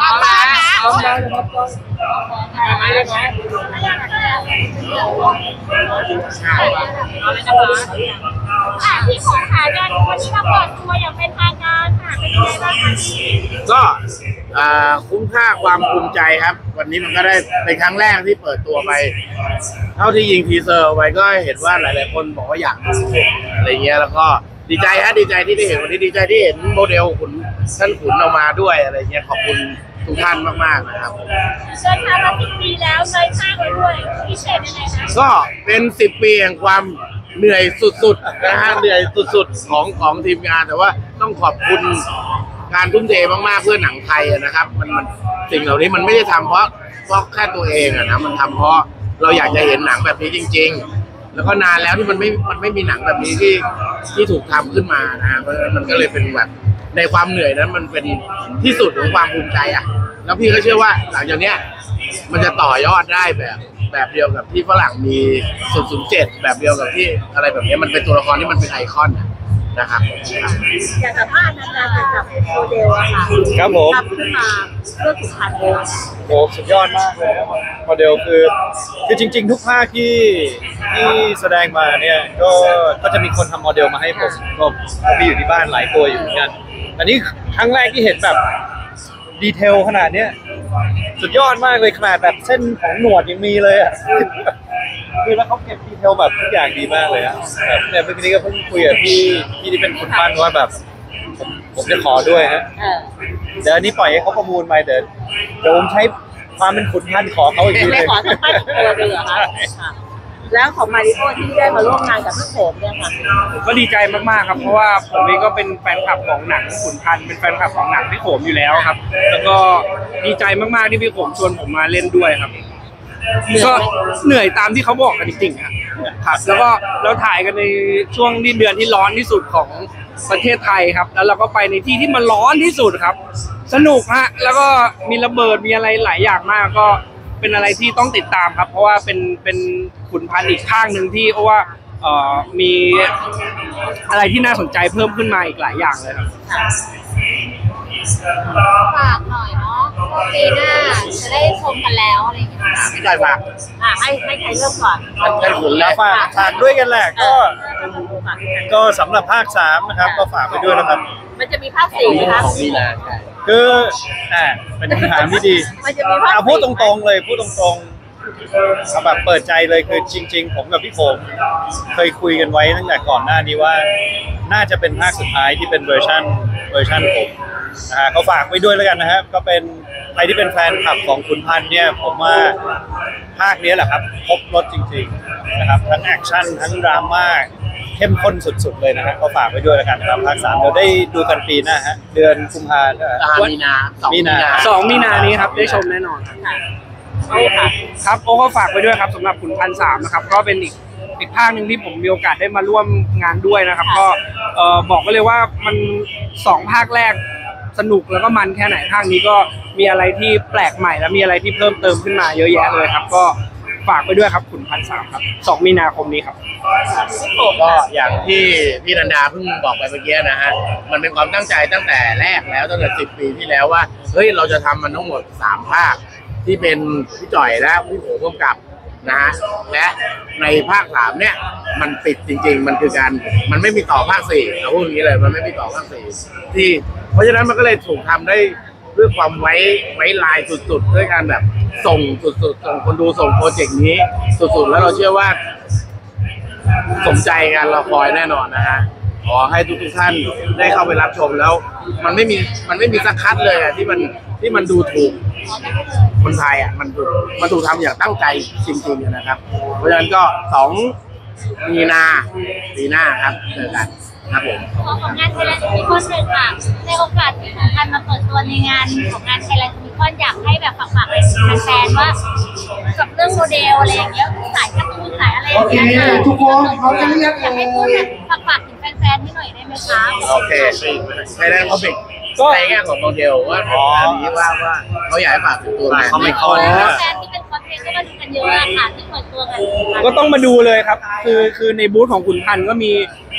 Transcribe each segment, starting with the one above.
เอามานะเอามานะครับเอามาเลยครับค่ะที่ของขายกันวันนี้มาเปิดตัวอย่างเป็นทางการค่ะเป็นยังไงบ้างคะพี่ก็อ่าคุ้มค่าความภูมิใจครับ วันนี้มันก็ได้เป็นครั้งแรกที่เปิดตัวไป เท่าที่ยิงทีเซอร์ไว้ก็เห็นว่าหลาย ๆ คนบอกว่าอยากดูอะไรเงี้ยแล้วก็ดีใจฮะดีใจที่ได้เห็นวันนี้ดีใจที่เห็นโมเดลขุน ท่านขุนออกมาด้วยอะไรเงี้ยขอบคุณทุกท่านมากๆนะครับเดินทางมาสิบปีแล้วเลยภาคเลยด้วยพิเศษยังไงคะก็เป็นสิบปีแห่งความเหนื่อยสุดๆนะฮะเหนื่อยสุดๆของของทีมงานแต่ว่าต้องขอบคุณการทุ่มเทมากๆเพื่อหนังไทยอะนะครับ มันมันสิ่งเหล่านี้มันไม่ได้ทำเพราะเพราะแค่ตัวเองอะนะมันทำเพราะเราอยากจะเห็นหนังแบบนี้จริง ๆ แล้วก็นานแล้วที่มันไม่มันไม่มีหนังแบบนี้ที่ที่ถูกทำขึ้นมานะฮะเพราะฉะนั้นมันก็เลยเป็นแบบ ในความเหนื่อยนั้นมันเป็นที่สุดของความภูมิใจอะ แล้วพี่ก็เชื่อว่าหลังจากเนี้ยมันจะต่อยอดได้แบบแบบเดียวกับที่ฝรั่งมี007แบบเดียวกับที่อะไรแบบนี้มันเป็นตัวละครที่มันเป็นไอคอนนะ ครับครับอยากสัมภาษณ์นานๆจะจับโมเดลอะค่ะครับผมทำขึ้นมาเพื่อสุพรรณเลยโอ้สุดยอดมากเลยครับโมเดลคือคือจริง ๆ ทุกภาคที่ที่แสดงมาเนี่ยก็ก็จะมีคนทำโมเดลมาให้ผมก็ก็มีอยู่ที่บ้านหลายตัวอยู่เหมือนกันอันนี้ครั้งแรกที่เห็นแบบ detail ขนาดเนี้ยสุดยอดมากเลยขนาดแบบเส้นของหนวดยังมีเลยอะ คือแล้วเขาเก็บ detail แบบทุกอย่างดีมากเลยอะแบบเนี่ยเมื่อกี้ก็เพิ่งคุยกับพี่พี่ที่เป็นคนปั้นว่าแบบ ผมผมจะขอด้วยฮะเออเดี๋ยวอันนี้ปล่อยให้เขาประมูลไปเดี๋ยวเดี๋ยวผมใช้ความเป็นขุนพันธุ์ขอเขาอีกทีหไม่นึงขอสัมภาษณ์อีกตัวหนึ่งเหรอคะค่ะแล้วของมาริโอที่ได้มาร่วมงานกับพี่โขมเนี่ยค่ะผมก็ดีใจมากๆครับ เพราะว่าผมเองก็เป็นแฟนคลับของหนังขุนพันธ์เป็นแฟนคลับของหนังพี่โขมอยู่แล้วครับ แล้วก็ดีใจมากๆที่พี่โขมชวนผมมาเล่นด้วยครับ ก็เหนื่อยตามที่เขาบอกกันจริงๆครับครับแล้วก็เราถ่ายกันในช่วงที่เดือนที่ร้อนที่สุดของประเทศไทยครับ แล้วเราก็ไปในที่ที่มันร้อนที่สุดครับ สนุกฮะแล้วก็มีระเบิดมีอะไรหลายอย่างมากก็เป็นอะไรที่ต้องติดตามครับ เพราะว่าเป็นเป็นขุนพันธ์อีกข้างหนึ่งที่เพราะว่าเอ่อมีอะไรที่น่าสนใจเพิ่มขึ้นมาอีกหลายอย่างเลยครับฝากหน่อยเนาะ ปีหน้าจะได้ชมกันแล้วอะไรอย่างเงี้ยพี่จอยฝากอะให้ให้ใครเริ่มก่อนท่านขุนแล้วฝากฝากด้วยกันแหละเอก็อก็สำหรับภาคสามนะครับ ก็ฝากไปด้วยนะครับ มันจะมีภาคสี่ไหมคะ ของมีนาใช่คืออ่าเป็นคำถามที่ดีมันจะมีภาคสี่ เอาพูดตรงๆเลยพูดตรงๆเอาแบบเปิดใจเลยคือจริง ๆ ผมกับพี่โขมเคยคุยกันไว้ตั้งแต่ก่อนหน้านี้ว่า น่าจะเป็นภาคสุดท้ายที่เป็นเวอร์ชันเวอร์ชันผมนะฮะก็ฝากไว้ด้วยแล้วกันนะครับก็เป็น ใครที่เป็นแฟนคลับของขุนพันธ์เนี่ยผมว่าภาคนี้แหละครับครบรสจริงๆนะครับทั้งแอคชั่นทั้งดราม่าเข้มข้นสุดๆเลยนะฮะก็ฝากไว้ด้วยแล้วกันนะครับภาคสามเดี๋ยวได้ดูกันปีหน้าฮะเดือนกุมภาพันธ์อ่ามีนาสองมีมีนา นา สองมีนานี้ครับได้ชมแน่นอนครับค่ะโอ้ค่ะ ครับโอ้ก็ฝากไปด้วยครับสำหรับขุนพันสามนะครับก็เป็นอีกอีกภาคหนึ่งที่ผมมีโอกาสได้มาร่วมงานด้วยนะครับ ก็เอ่อบอกก็เลยว่ามันสองภาคแรก สนุกแล้วก็มันแค่ไหนภาคนี้ก็มีอะไรที่แปลกใหม่ และมีอะไรที่เพิ่มเติมขึ้นมาเยอะแยะเลยครับ ก็ฝากไปด้วยครับขุนพันสามครับสองมีนาคมนี้ครับ ก็อย่างที่พี่นันดาเพิ่งบอกไปเมื่อกี้นะฮะ มันเป็นความตั้งใจตั้งแต่แรกแล้วตั้งแต่สิบปีที่แล้วว่า เฮ้ยเราจะทำมันทั้งหมดสามภาค ที่เป็นพี่จ่อยและพี่โขกำกับนะฮะ และในภาคสามเนี่ย มันปิดจริง ๆ มันคือการมันไม่มีต่อภาคสี่เราพูดอย่างนี้เลยมันไม่มีต่อภาคสี่ที่ เพราะฉะนั้นมันก็เลยถูกทำได้ด้วยความไว้ไว้ลายสุดๆ ด้วยการแบบส่งสุดๆ ส่งคนดูส่งโปรเจกต์นี้สุดๆ แล้วเราเชื่อว่า สมใจงานเราคอยแน่นอนนะฮะขอให้ทุกทุกๆท่านได้เข้าไปรับชมแล้ว มันไม่มีมันไม่มีสักคัดเลยอะที่มันที่มันดูถูกคนไทยอะมันถูกมันถูกทำอย่างตั้งใจจริงๆนะครับ เพราะฉะนั้นก็สองมีนาปีหน้าครับเจอกัน ครับผม ของของงานไทยแลนด์มีคนหนึ่งค่ะในโอกาสที่ของการมาเปิดตัวในงานของงานไทยแลนด์มีคนอยากให้แบบฝากฝากๆไปแฟนๆว่ากับเรื่องโมเดลอะไรอย่างเงี้ยสายการ์ตูนสายอะไรอย่างเงี้ยค่ะโอเคทุกคนเขาจะเรียกอยากให้พูดแบบฝากฝากๆถึงแฟนๆให้หน่อยได้ไหมคะโอเคไทยแลนด์คอมิกในแง่ของโมเดลว่าอันนี้ว่าว่าเขาอยากให้ฝากถึงตัวงาน Comic ค Con นนะ แฟนที่ เป็นคอสเพลย์ก็มาดูกันเยอะอะค่ะที่เปิดตัวกันก็ต้องมาดูเลยครับ คือคือในบูธของขุนพันธ์ก็มี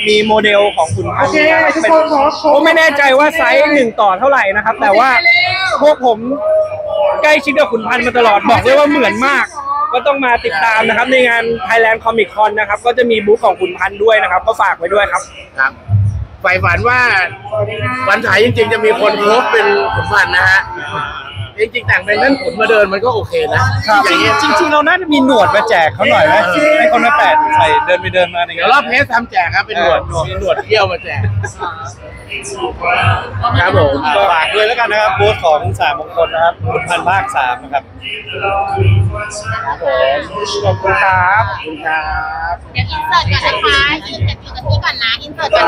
มีโมเดลของขุนพันธ์โอเคนะครับทุกเป็นคนขอขอผมไม่แน่ใจว่าไซส์หนึ่งต่อเท่าไหร่นะครับ แต่ว่าพวกผมใกล้ชิดกับขุนพันธ์มาตลอดบอกเลยว่าเหมือนมาก ก็ต้องมาติดตามนะครับ ในงาน Thailand Comic Con นะครับ ก็จะมีบูธของขุนพันธ์ด้วยนะครับ ก็ฝากไว้ด้วยครับครับใฝ่ฝันว่าวันฉายจริงๆ จะมีคนครบเป็นขุนพันธ์นะฮะ จริงๆแต่งเป็นนั่นขุนมาเดินมันก็โอเคนะอย่างนี้จริงๆเราน่าจะมีหนวดมาแจกเขาหน่อยไหมให้คนมาแปดใส่เดินไปเดินมาในเดี๋ยวรอบเพสทำแจกครับเป็นหนวดมีหนวดเขี้ยวมาแจกครับผมก็ฝากด้วยแล้วกันนะครับบูธของสามมงคลนะครับคุณพันภาคสามนะครับขอบคุณครับขอบคุณครับ เดี๋ยวอินเสิร์ตก่อนนะคะยืนกันอยู่กับที่ก่อนนะ อินเสิร์ตก่อน